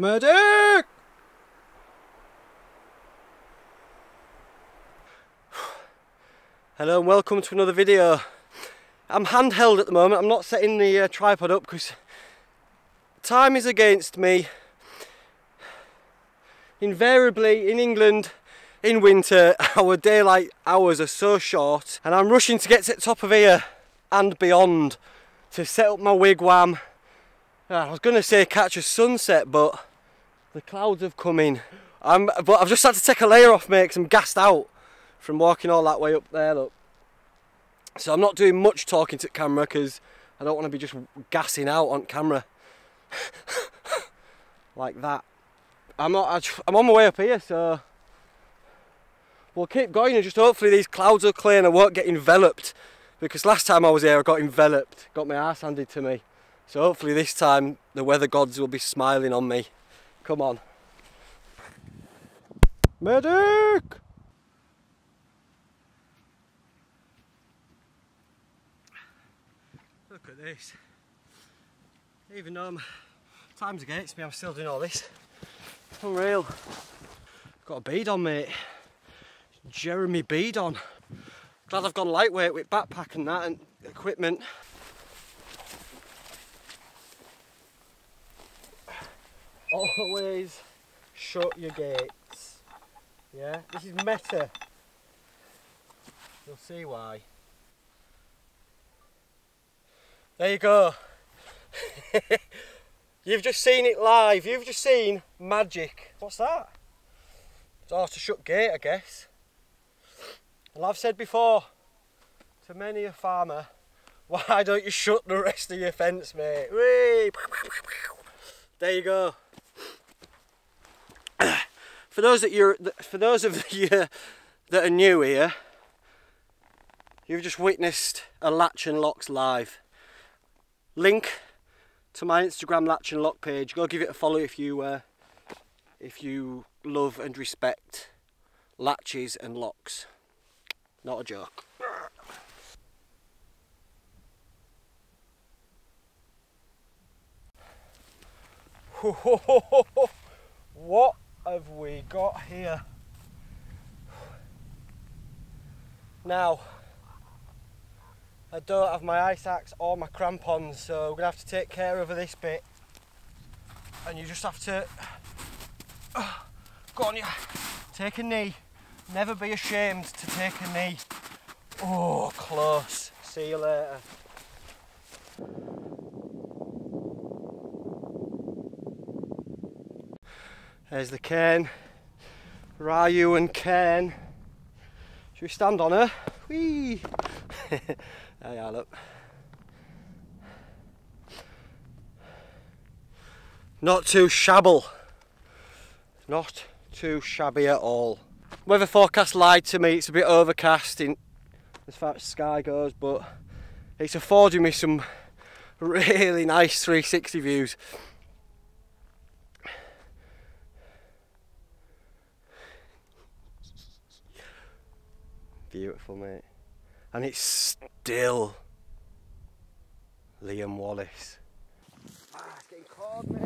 Medic! Hello and welcome to another video. I'm handheld at the moment, I'm not setting the uh, tripod up because time is against me. Invariably in England, in winter, our daylight hours are so short and I'm rushing to get to the top of here and beyond to set up my wigwam. I was going to say catch a sunset, but the clouds have come in. I'm, but I've just had to take a layer off, mate, because I'm gassed out from walking all that way up there, look. So I'm not doing much talking to camera because I don't want to be just gassing out on camera. like that. I'm not, I'm on my way up here, so we'll keep going and just hopefully these clouds will clear and I won't get enveloped because last time I was here I got enveloped, got my ass handed to me. So hopefully this time the weather gods will be smiling on me. Come on. Medic! Look at this. Even though I'm, time's against me, I'm still doing all this. Unreal. Got a bead on, mate. Jeremy bead on. Glad I've gone lightweight with backpack and that and equipment. Always shut your gates. Yeah, this is meta. You'll see why. There you go. You've just seen it live. You've just seen magic. What's that? It's hard to shut gate, I guess. And I've said before to many a farmer, why don't you shut the rest of your fence, mate? Whee! There you go. For those that you're, for those of you that are new here, you've just witnessed a Latch and Locks live link to my Instagram Latch and Lock page. Go give it a follow if you uh, if you love and respect latches and locks. Not a joke. what have we got here? Now, I don't have my ice axe or my crampons, so we're gonna have to take care of this bit. And you just have to uh, go on, yeah. Take a knee. Never be ashamed to take a knee. Oh, close. See you later. There's the cairn. Ryu and cairn. Should we stand on her? Whee! There you are, look. Not too shabble. Not too shabby at all. Weather forecast lied to me, it's a bit overcast in as far as sky goes, but it's affording me some really nice 360 views. Beautiful, mate and it's still Liam Wallace. Ah, it's getting cold, mate.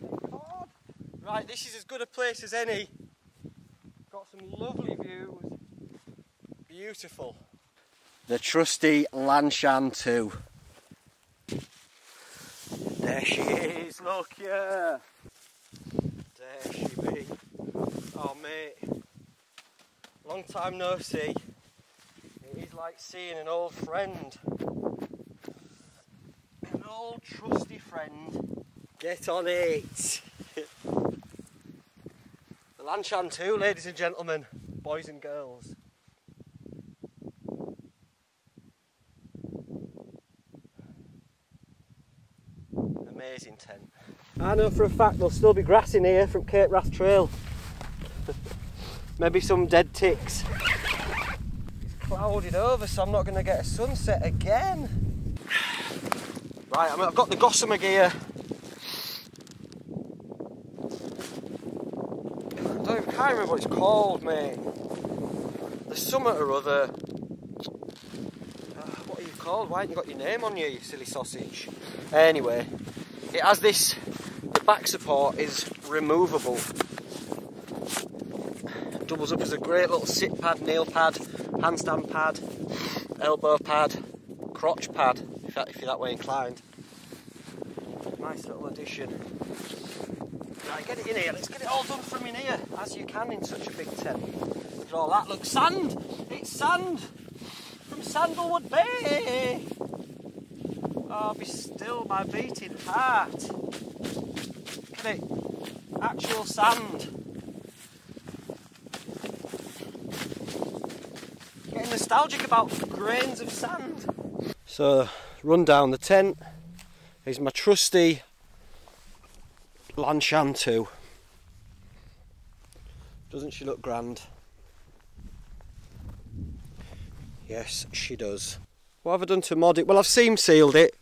Getting cold. Right, this is as good a place as any. Got some lovely views. Beautiful. The trusty Lanshan 2. There she is, look, yeah. There she be. Oh, mate. Long time no see like seeing an old friend. An old trusty friend. Get on it. the Lanshan 2, ladies and gentlemen, boys and girls. Amazing tent. I know for a fact there'll still be grass in here from Cape Wrath Trail. Maybe some dead ticks clouded over, so I'm not going to get a sunset again. Right, I mean, I've got the gossamer gear. I don't even, can't remember what it's called, mate. The summit or other. Uh, what are you called? Why haven't you got your name on you, you silly sausage? Anyway, it has this the back support is removable. Doubles up as a great little sit pad, nail pad, handstand pad, elbow pad, crotch pad, if, you're that way inclined. Nice little addition. Right, get it in here. Let's get it all done from in here, as you can in such a big tent. Look at all that. Look, sand! It's sand! From Sandwood Bay! Oh, be still, my beating heart. Look at it. Actual sand. Nostalgic about grains of sand. So, run down the tent is my trusty Lanshan 2. Doesn't she look grand? Yes, she does. What have I done to mod it? Well, I've seam sealed it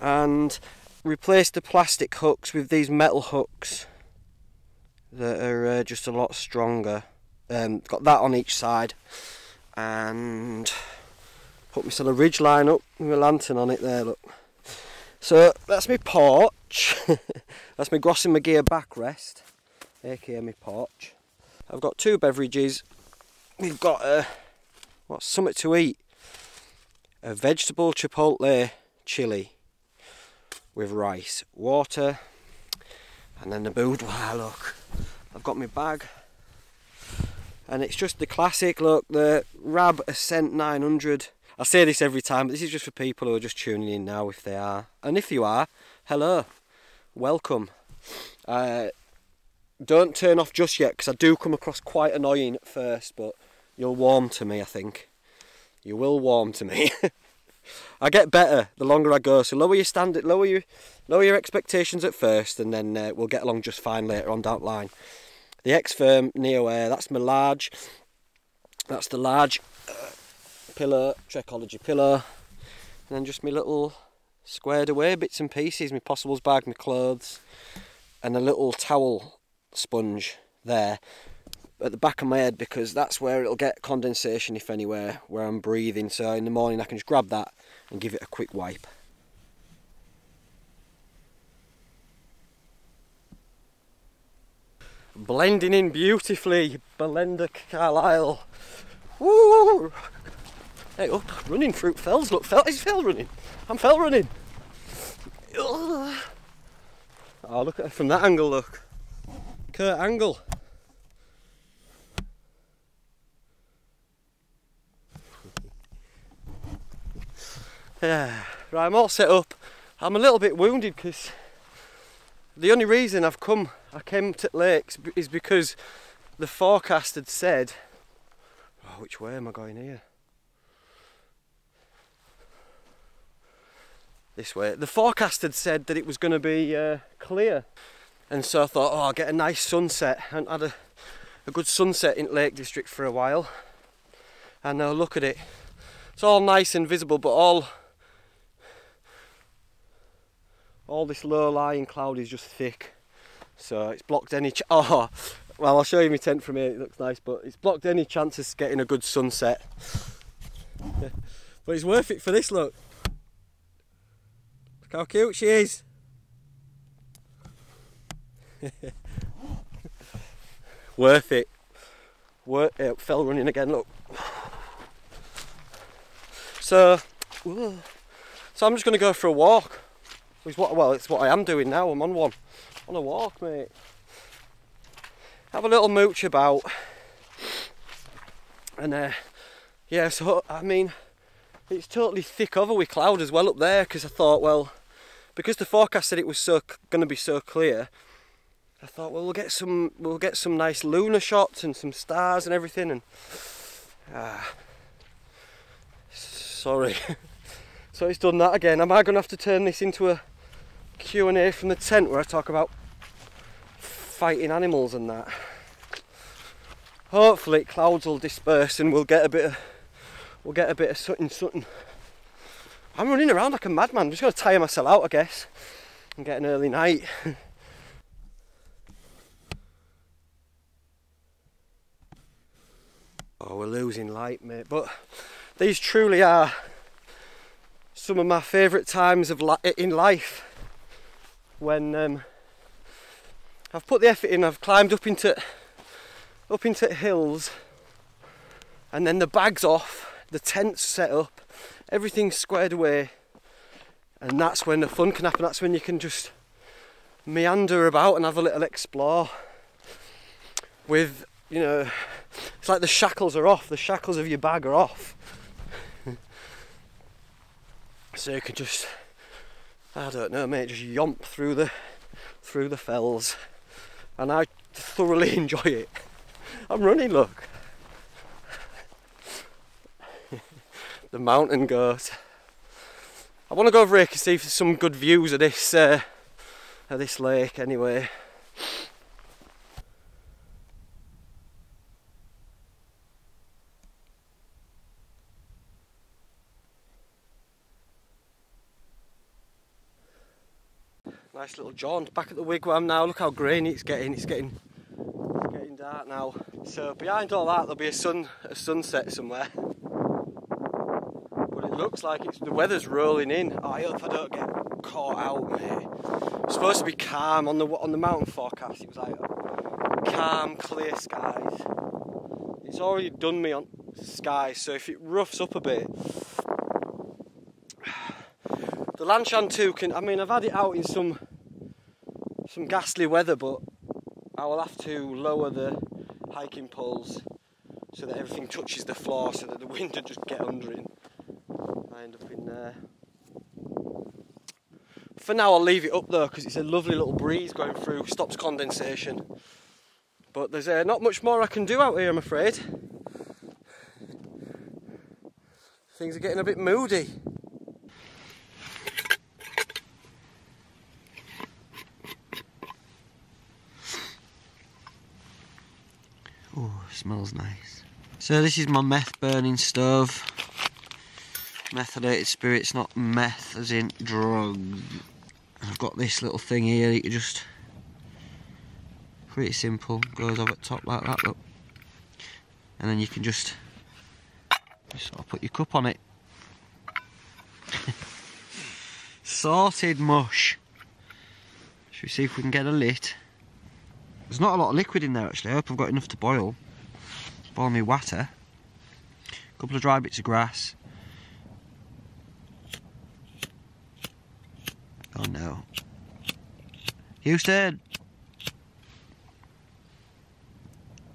and replaced the plastic hooks with these metal hooks that are uh, just a lot stronger. Um, got that on each side and put my sort of ridge line up with a lantern on it there, look. So that's my porch. that's my Gossamer Gear backrest, aka my porch. I've got two beverages. We've got a, uh, what's something to eat? A vegetable chipotle chili with rice, water, and then the boudoir. Look, I've got my bag, and it's just the classic. Look, the Rab Ascent 900 I say this every time, but this is just for people who are just tuning in now, if they are. And if you are, hello, welcome. Uh, don't turn off just yet, because I do come across quite annoying at first, but you'll warm to me, I think. You will warm to me. I get better the longer I go, so lower your standard, lower your, lower your expectations at first, and then uh, we'll get along just fine later on down the line. The XTherm Neo Air, that's my large. That's the large uh, pillar, Trekology pillar, and then just my little squared away bits and pieces, my possibles bag, my clothes, and a little towel sponge there at the back of my head because that's where it'll get condensation if anywhere where I'm breathing so in the morning I can just grab that and give it a quick wipe. Blending in beautifully, Belinda Carlisle. Woo! Hey, up, running through fells. Look, fell, is fell running? I'm fell running. Oh, look at it from that angle, look. Kurt angle. Yeah, right, I'm all set up. I'm a little bit wounded because the only reason I've come, I came to lakes is because the forecast had said, oh, which way am I going here? this way. The forecast had said that it was going to be uh, clear, and so I thought, oh, I'll get a nice sunset. And had a, a good sunset in Lake District for a while. And now look at it. It's all nice and visible, but all all this low-lying cloud is just thick, so it's blocked any. oh, well, I'll show you my tent from here. It looks nice, but it's blocked any chances of getting a good sunset. but it's worth it for this look. Look how cute she is. Worth it. Worth it. Fell running again, look. So, so I'm just going to go for a walk. What, well, it's what I am doing now. I'm on one. On a walk, mate. Have a little mooch about. And, uh, yeah, so, I mean, it's totally thick over with cloud as well up there because I thought, well, because the forecast said it was so going to be so clear, I thought, well, we'll get some, we'll get some nice lunar shots and some stars and everything. And ah, sorry, so it's done that again. Am I going to have to turn this into a Q and A from the tent where I talk about fighting animals and that? Hopefully, clouds will disperse and we'll get a bit of we'll get a bit of something, something. I'm running around like a madman. I'm just to tire myself out, I guess, and get an early night. oh, we're losing light, mate. But these truly are some of my favourite times of li in life when um, I've put the effort in, I've climbed up into up into hills and then the bag's off, the tent's set up, everything's squared away and that's when the fun can happen, that's when you can just meander about and have a little explore with, you know, it's like the shackles are off, the shackles of your bag are off. so you can just, I don't know mate, just yomp through the, through the fells and I thoroughly enjoy it. I'm running, look. the mountain goat. I want to go over here to see if there's some good views of this uh, of this lake anyway. Nice little jaunt back at the wigwam now. Look how grainy it's getting. It's getting it's getting dark now. So behind all that there'll be a sun a sunset somewhere. But it looks like it's the weather's rolling in. Oh, I hope I don't get caught out, mate. It's supposed to be calm on the on the mountain forecast. It was like calm, clear skies. It's already done me on skies, so if it roughs up a bit, the Lanshan 2 can. I mean, I've had it out in some some ghastly weather, but I will have to lower the hiking poles so that everything touches the floor, so that the wind will just get under it. I end up in there. For now, I'll leave it up though because it's a lovely little breeze going through, stops condensation. But there's uh, not much more I can do out here, I'm afraid. Things are getting a bit moody. Oh, smells nice. So this is my meth burning stove. Methylated spirits, not meth as in drugs. I've got this little thing here that you just pretty simple, goes over the top like that look. And then you can just, just sort of put your cup on it. Sorted mush. Should we see if we can get a lit? There's not a lot of liquid in there actually. I hope I've got enough to boil. Boil me water. A couple of dry bits of grass. Oh no. Houston!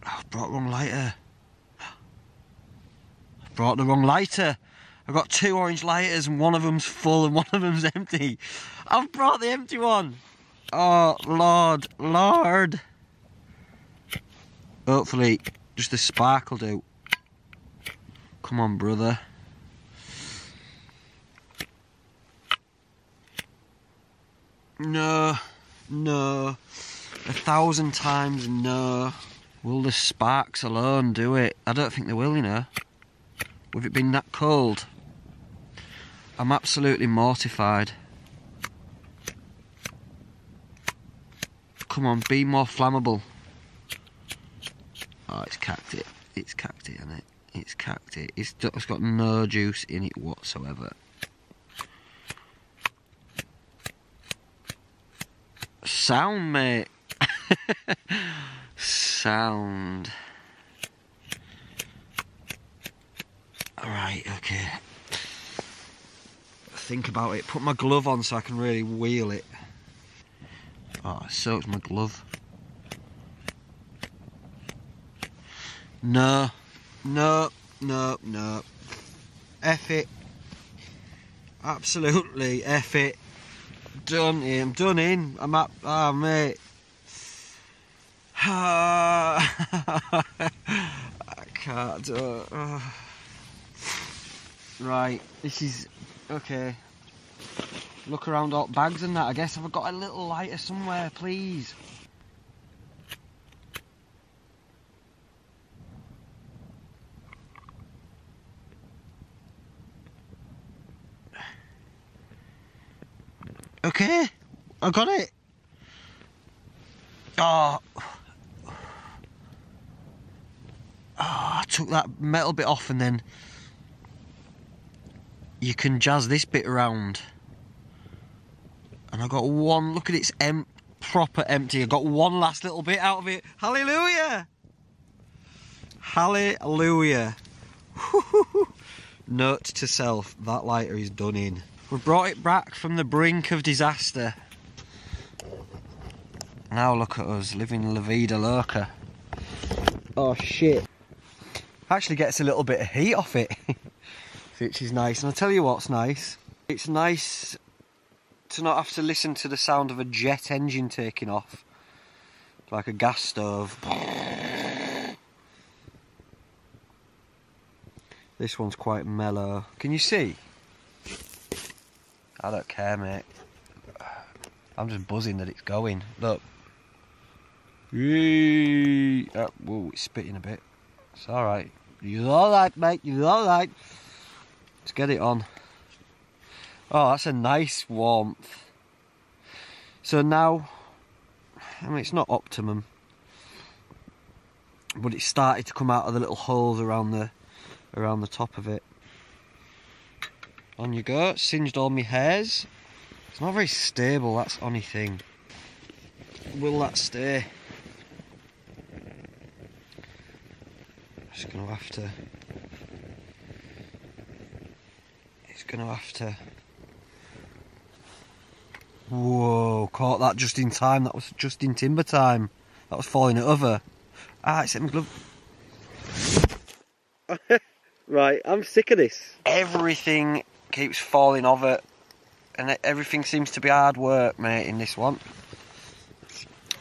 Oh, I've brought the wrong lighter. I've brought the wrong lighter. I've got two orange lighters and one of them's full and one of them's empty. I've brought the empty one. Oh, Lord, Lord. Hopefully, just the spark will do. Come on, brother. No, no. A thousand times no. Will the sparks alone do it? I don't think they will, you know. With it being that cold. I'm absolutely mortified. Come on, be more flammable. Oh, it's cacked it. It's cacked it, isn't it? It's cacked it. It's, it's got no juice in it whatsoever. Sound, mate. Sound. Alright, okay. Think about it. Put my glove on so I can really wheel it. Oh, I soaked my glove. No, no, no, no. F it. Absolutely F it. Done in. I'm done in. I'm up. Oh, mate. I can't do it. Right, this is okay. Look around all bags and that. I guess I've got a little lighter somewhere, please. Okay, I got it. Oh. oh, I took that metal bit off and then you can jazz this bit around. And I got one, look at its em proper empty. I got one last little bit out of it. Hallelujah! Hallelujah. Note to self, that lighter is done in. We brought it back from the brink of disaster. Now look at us, living La Vida Loca. Oh shit. Actually gets a little bit of heat off it, which is nice. And I'll tell you what's nice. It's nice to not have to listen to the sound of a jet engine taking off. Like a gas stove. This one's quite mellow. Can you see? I don't care, mate. I'm just buzzing that it's going. Look. Yee. Oh, whoa, it's spitting a bit. It's alright. You're alright, mate. You're alright. Let's get it on. Oh, that's a nice warmth. So now, I mean, it's not optimum, but it's started to come out of the little holes around the around the top of it. On you go, singed all my hairs. It's not very stable, that's the only thing. Will that stay? Just gonna have to. It's gonna have to. Whoa, caught that just in time. That was just in timber time. That was falling over. Ah, it's hit my glove. Right, I'm sick of this. Everything keeps falling over, and everything seems to be hard work, mate, in this one.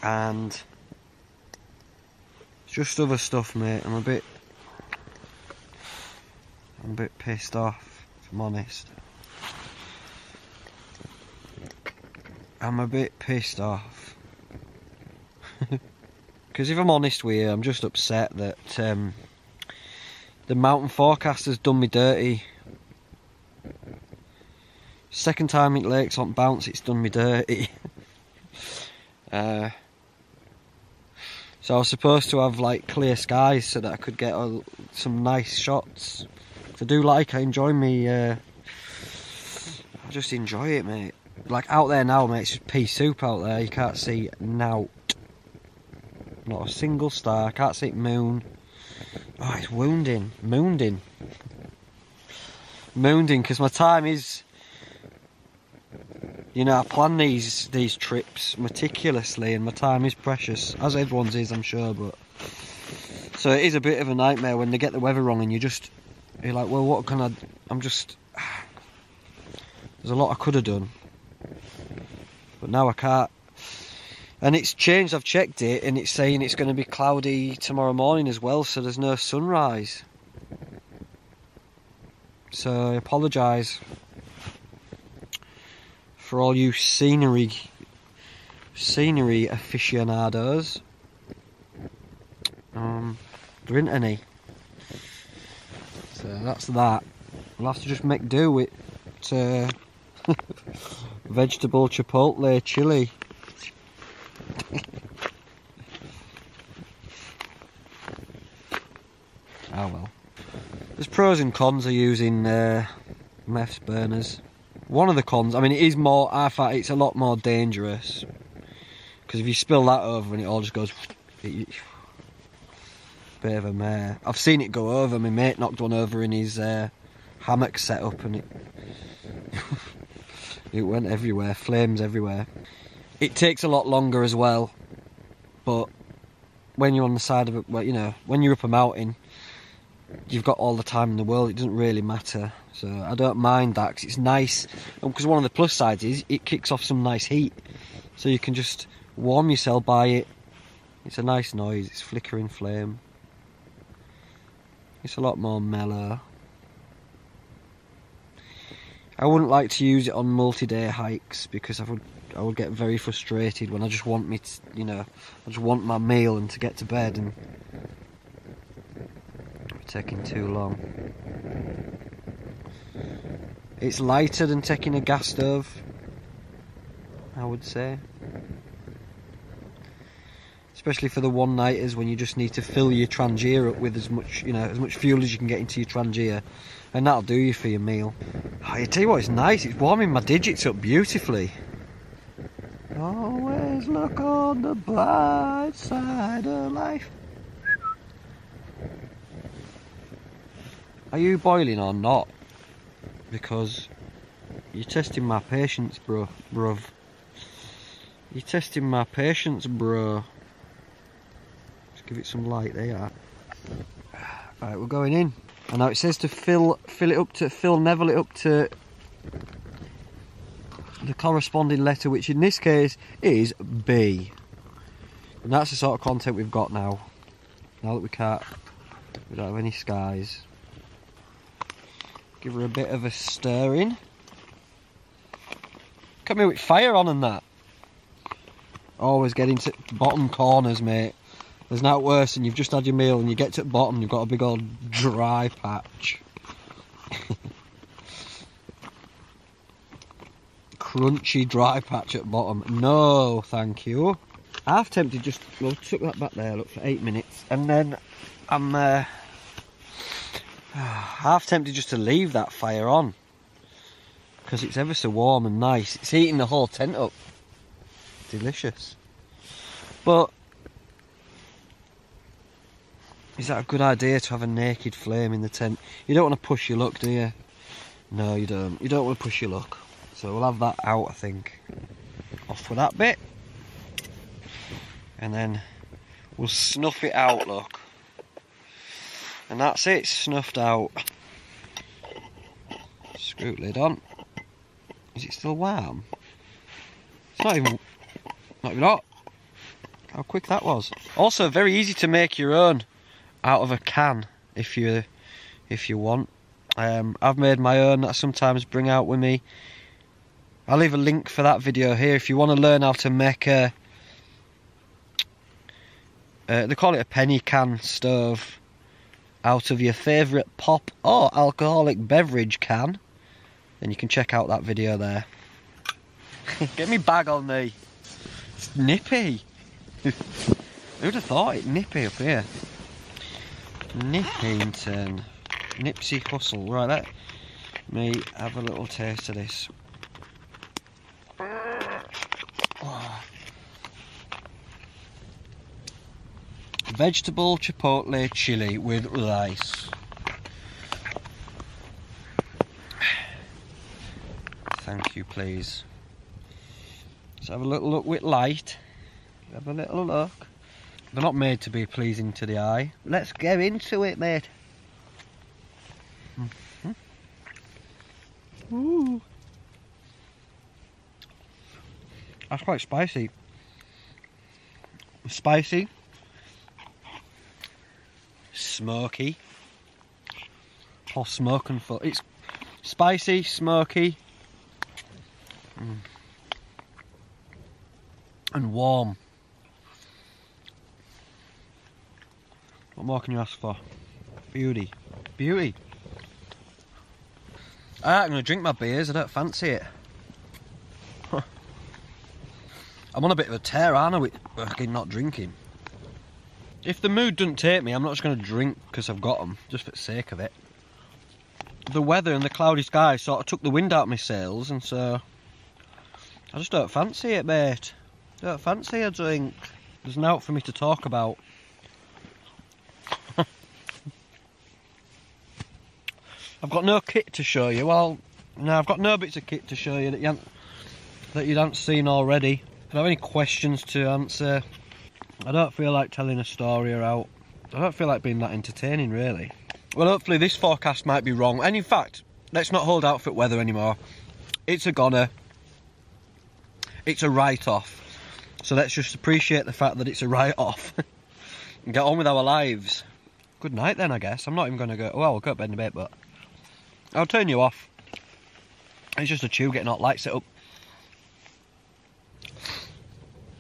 And just other stuff, mate. I'm a bit, I'm a bit pissed off, if I'm honest. I'm a bit pissed off. Because if I'm honest with you, I'm just upset that um, the mountain forecast has done me dirty. Second time it lakes on bounce, it's done me dirty. uh, so I was supposed to have like clear skies so that I could get uh, some nice shots. I do like, I enjoy me. Uh, I just enjoy it, mate. Like out there now, mate, it's just pea soup out there. You can't see now. Not a single star. Can't see moon. Oh, it's wounding, moonding. Moonding, because my time is... You know, I plan these these trips meticulously and my time is precious, as everyone's is, I'm sure, but... So it is a bit of a nightmare when they get the weather wrong and you just... You're like, well, what can I... I'm just... There's a lot I could have done. But now I can't and it's changed I've checked it and it's saying it's going to be cloudy tomorrow morning as well so there's no sunrise so I apologise for all you scenery scenery aficionados um, there isn't any so that's that I'll have to just make do with uh, vegetable chipotle chili oh well. There's pros and cons of using uh, meth burners. One of the cons, I mean, it is more, I find it's a lot more dangerous. Because if you spill that over and it all just goes, it, bit of a mare. I've seen it go over. My mate knocked one over in his uh, hammock setup and it it went everywhere, flames everywhere. It takes a lot longer as well, but when you're on the side of it, well, you know, when you're up a mountain, you've got all the time in the world. It doesn't really matter. So I don't mind that because it's nice. Um, because one of the plus sides is it kicks off some nice heat, so you can just warm yourself by it. It's a nice noise. It's flickering flame. It's a lot more mellow. I wouldn't like to use it on multi-day hikes because I would I would get very frustrated when I just want me to, you know, I just want my meal and to get to bed and taking too long. It's lighter than taking a gas stove, I would say. Especially for the one nighters when you just need to fill your Trangia up with as much, you know, as much fuel as you can get into your Trangia, and that'll do you for your meal. Oh, I tell you what, it's nice. It's warming my digits up beautifully. Always look on the bright side of life. Are you boiling or not? Because you're testing my patience, bro, bruv. You're testing my patience, bro. Just give it some light there. Right, we're going in. And now it says to fill fill it up to fill level it up to the corresponding letter, which in this case is B. And that's the sort of content we've got now. Now that we can't, we don't have any skies. Give her a bit of a stirring. Come me with fire on and that. Always getting to bottom corners, mate. There's not worse than you've just had your meal and you get to the bottom you've got a big old dry patch. Crunchy dry patch at bottom. No, thank you. Half tempted just, well, took that back there, look, for eight minutes. And then I'm uh, half tempted just to leave that fire on. Because it's ever so warm and nice. It's heating the whole tent up. Delicious. But is that a good idea to have a naked flame in the tent? You don't want to push your luck, do you? No, you don't. You don't want to push your luck. So we'll have that out, I think. Off with that bit. And then we'll snuff it out, look. And that's it, snuffed out. Screw lid on. Is it still warm? It's not even, not even hot. How quick that was. Also, very easy to make your own out of a can if you if you want. Um, I've made my own that I sometimes bring out with me. I'll leave a link for that video here if you want to learn how to make a. Uh, they call it a penny can stove out of your favourite pop or alcoholic beverage can. Then you can check out that video there. Get me bag on me. It's nippy. Who'd have thought it nippy up here? Nippington. Nipsey Hussle. Right, let me have a little taste of this. Vegetable chipotle chili with rice. Thank you, please. Let's have a little look with light. Have a little look. They're not made to be pleasing to the eye. Let's get into it, mate. Mm -hmm. Ooh. That's quite spicy. Spicy. Smoky. Or smoking for it's spicy, smoky. Mm. And warm. What more can you ask for? Beauty. Beauty. I'm going to drink my beers, I don't fancy it. I'm on a bit of a tear, aren't I, with not drinking. If the mood doesn't take me, I'm not just going to drink because I've got them, just for the sake of it. The weather and the cloudy sky sort of took the wind out of my sails, and so... I just don't fancy it, mate. Don't fancy a drink. There's nothing for me to talk about. I've got no kit to show you. Well, no, I've got no bits of kit to show you that you haven't, that you haven't seen already. If you have any questions to answer, I don't feel like telling a story or out. I don't feel like being that entertaining, really. Well, hopefully this forecast might be wrong. And in fact, let's not hold out for weather anymore. It's a goner. It's a write-off. So let's just appreciate the fact that it's a write-off. and get on with our lives. Good night then, I guess. I'm not even going to go... Well, I'll go to bed in a bit, but... I'll turn you off. It's just a tube getting hot lights set up.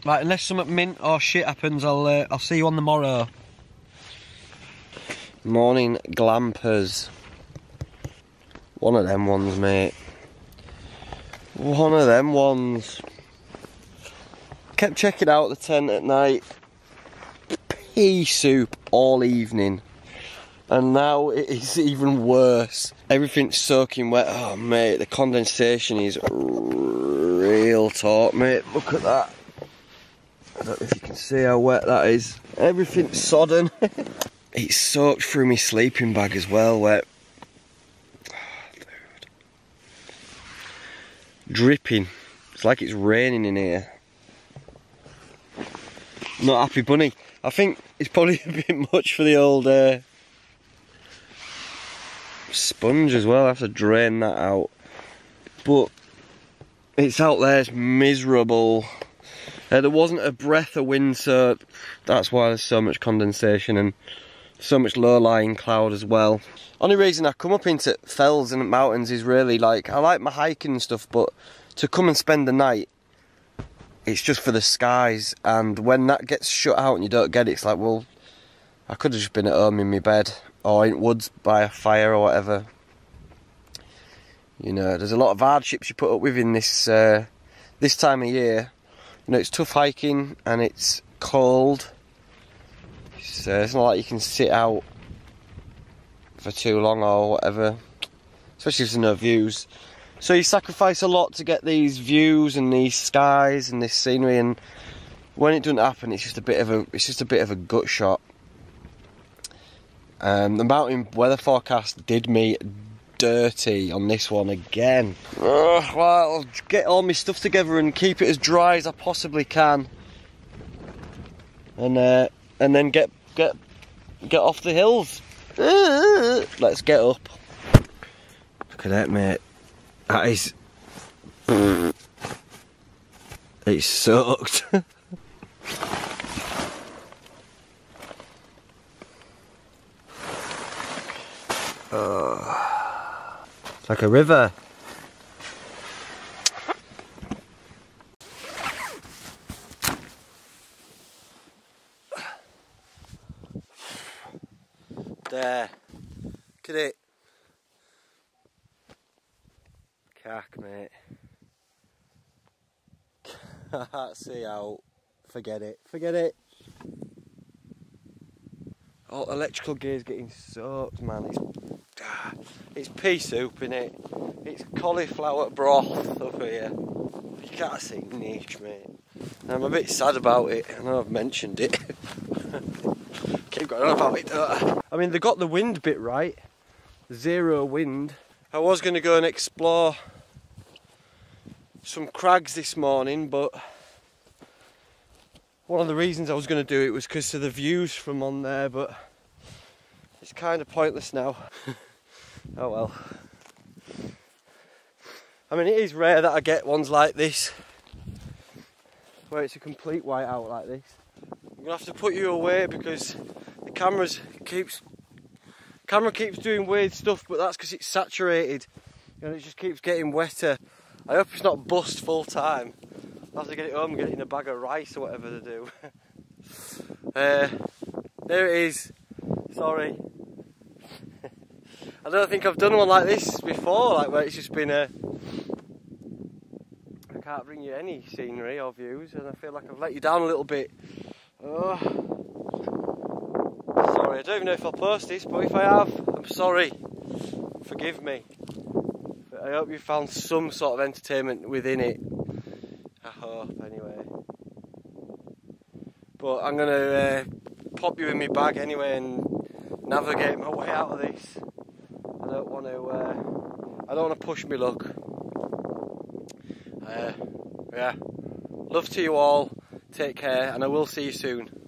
Right, unless some mint or shit happens, I'll uh, I'll see you on the morrow. Morning glampers. One of them ones, mate. One of them ones. Kept checking out the tent at night. Pea soup all evening and now it is even worse. Everything's soaking wet. Oh mate, the condensation is real talk, mate. Look at that. I don't know if you can see how wet that is. Everything's sodden. it's soaked through my sleeping bag as well, wet. Dripping. It's like it's raining in here. Not happy bunny. I think it's probably a bit much for the old uh, sponge as well. I have to drain that out. But it's out there, it's miserable. Uh, there wasn't a breath of wind, so that's why there's so much condensation and so much low-lying cloud as well. Only reason I come up into fells and mountains is really like, I like my hiking and stuff, but to come and spend the night, it's just for the skies. And when that gets shut out and you don't get it, it's like, well, I could have just been at home in my bed or in woods by a fire or whatever. You know, there's a lot of hardships you put up with in this uh, this time of year. Know, it's tough hiking and it's cold. So it's not like you can sit out for too long or whatever, especially if there's no views. So you sacrifice a lot to get these views and these skies and this scenery, and when it doesn't happen, it's just a bit of a it's just a bit of a gut shot. Um, the mountain weather forecast did me dirty on this one again. Ugh, well, I'll get all my stuff together and keep it as dry as I possibly can, and uh, and then get get get off the hills. Let's get up. Look at that, mate. That is. It's soaked. oh. Like a river. There. Look at it. Cack, mate. Can't see out. Forget it. Forget it. Oh, electrical gear's getting soaked, man. It's, it's pea soup in it. It's cauliflower broth up here. You can't see niche, mate. And I'm a bit sad about it. I know I've mentioned it. Keep going on about it, don't I? I mean, they got the wind bit right. Zero wind. I was going to go and explore some crags this morning, but one of the reasons I was going to do it was because of the views from on there, but it's kind of pointless now. oh well. I mean, it is rare that I get ones like this, where it's a complete whiteout like this. I'm gonna have to put you away because the cameras keeps camera keeps doing weird stuff, but that's because it's saturated and it just keeps getting wetter. I hope it's not bust full time. I'll have to get it home and get it in a bag of rice or whatever to do. uh, there it is. Sorry. I don't think I've done one like this before, like where it's just been a. I can't bring you any scenery or views, and I feel like I've let you down a little bit. Oh. Sorry, I don't even know if I'll post this, but if I have, I'm sorry. Forgive me. But I hope you found some sort of entertainment within it. I hope, anyway. But I'm gonna uh, pop you in my bag anyway and navigate my way out of this. Want to. Uh, I don't want to push me luck. Uh, yeah. Love to you all. Take care, and I will see you soon.